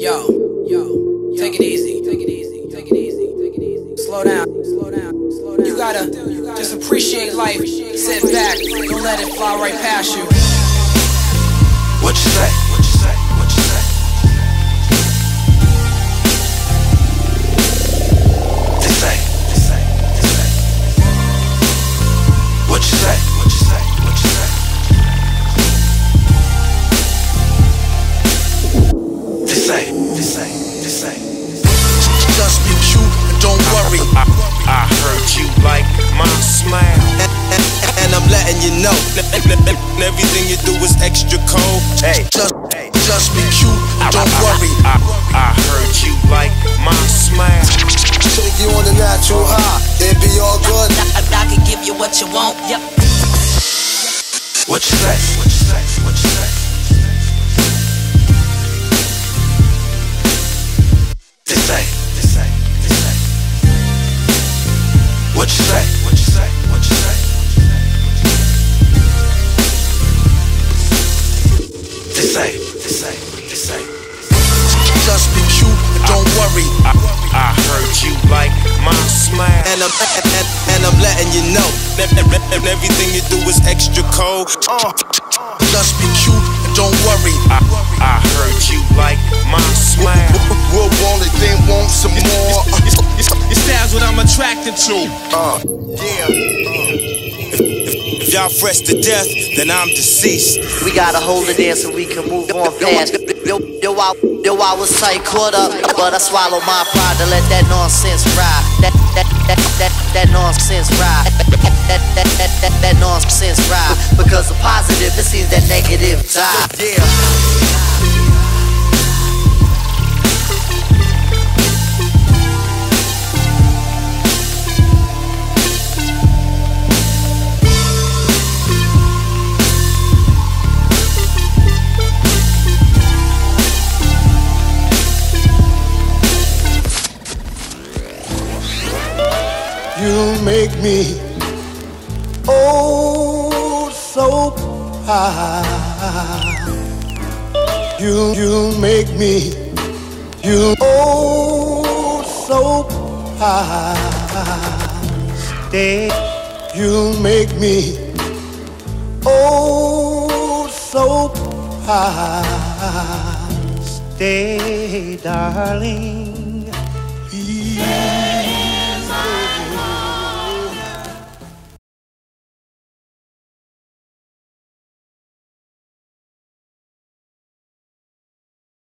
Yo, yo, take it easy, take it easy, take it easy, take it easy. Slow down, slow down, slow down. You gotta just appreciate life. Sit back, don't let it fly right past you. What you say? Say. They. Just be cute and don't worry. I, I heard you like my smile. And, and, and I'm letting you know. Everything you do is extra cold. Hey, Just, just be cute and don't worry. I, I heard you like my smile. Take you on the natural high. It be all good. I, I can give you what you want. Yep. What you say? What you say? What you say? They say. They say. They. Just be cute don't worry. I, I heard you like my smile. And I'm, and, and, and I'm letting you know. Everything you do is extra cold. Uh, Just be cute don't worry. I, I heard you like my smile. We'll want it, then want some more. Your style's what I'm attracted to. Uh, yeah. If y'all fresh to death, then I'm deceased. We gotta hold it in so we can move on fast. Yo, yo, I, yo, I was tight caught up, but I swallowed my pride to let that nonsense ride. That, that, that, that, that nonsense ride. That, that, that, that, that, that nonsense ride. Because the positive, it seems that negative die. Yeah. You make me oh so proud. You you make me you oh so proud. Stay. You make me oh so proud. Stay, darling.